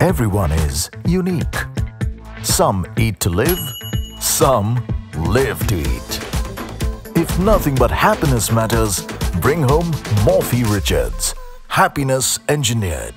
Everyone is unique. Some eat to live, some live to eat. If nothing but happiness matters, bring home Morphy Richards. Happiness engineered.